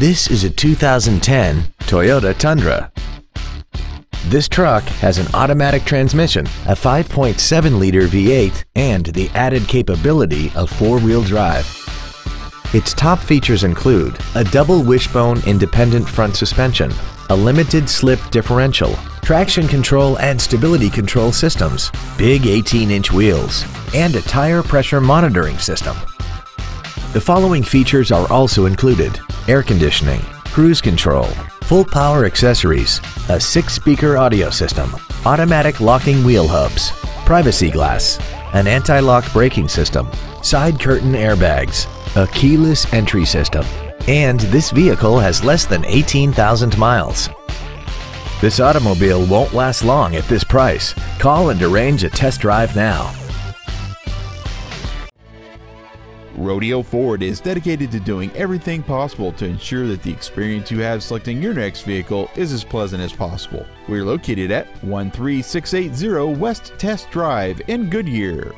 This is a 2010 Toyota Tundra. This truck has an automatic transmission, a 5.7-liter V8, and the added capability of four-wheel drive. Its top features include a double wishbone independent front suspension, a limited slip differential, traction control and stability control systems, big 18-inch wheels, and a tire pressure monitoring system. The following features are also included air conditioning, cruise control, full power accessories, a six speaker audio system, automatic locking wheel hubs, privacy glass, an anti lock braking system, side curtain airbags, a keyless entry system, and this vehicle has less than 18,000 miles. This automobile won't last long at this price. Call and arrange a test drive now. Rodeo Ford is dedicated to doing everything possible to ensure that the experience you have selecting your next vehicle is as pleasant as possible. We're located at 13680 West Test Drive in Goodyear.